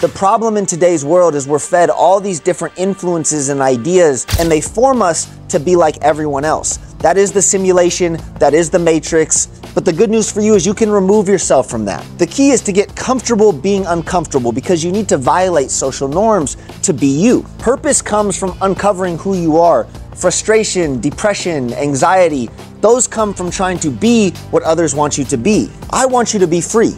The problem in today's world is we're fed all these different influences and ideas, and they form us to be like everyone else. That is the simulation, that is the matrix. But the good news for you is you can remove yourself from that. The key is to get comfortable being uncomfortable because you need to violate social norms to be you. Purpose comes from uncovering who you are. Frustration, depression, anxiety, those come from trying to be what others want you to be. I want you to be free.